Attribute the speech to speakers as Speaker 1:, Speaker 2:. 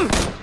Speaker 1: Mm-hmm.